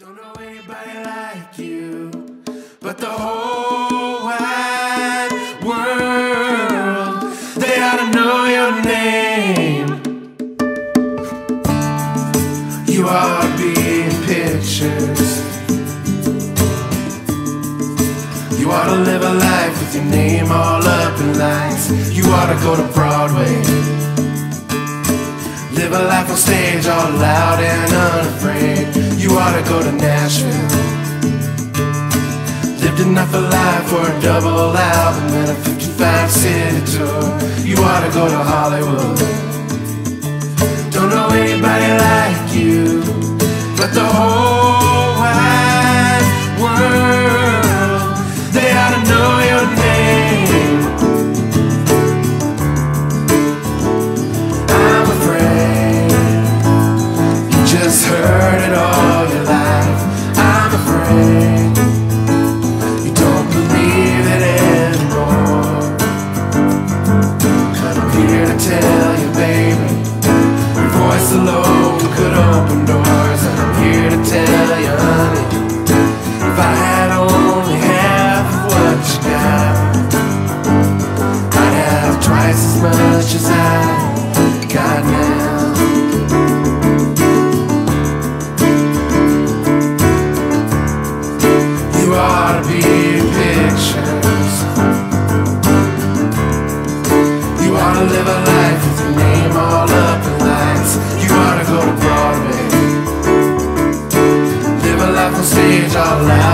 Don't know anybody like you, but the whole wide world, they ought to know your name. You ought to be in pictures. You ought to live a life with your name all up in lights. You ought to go to Broadway. Live a life on stage all loud and unafraid you ought to go to Nashville. Lived enough alive for a double album and a 55 city tour. You ought to go to Hollywood. Don't know anybody like you, but the whole out loud.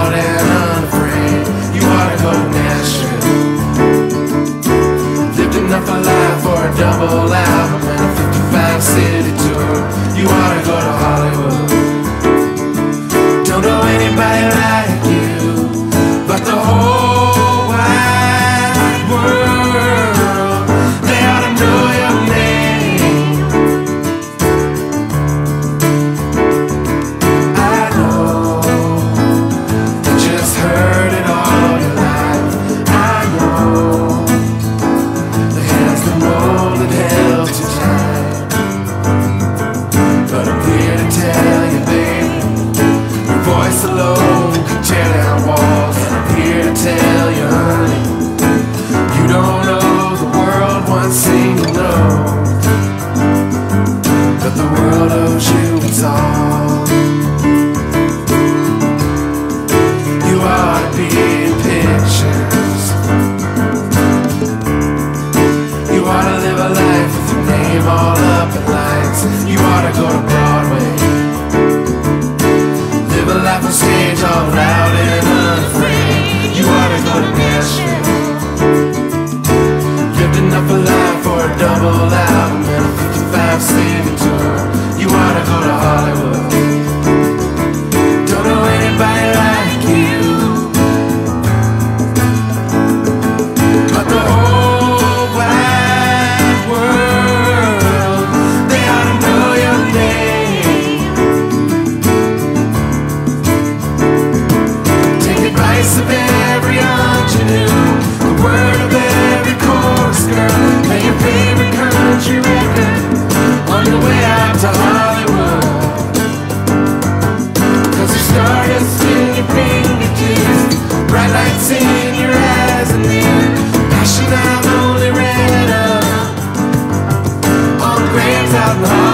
out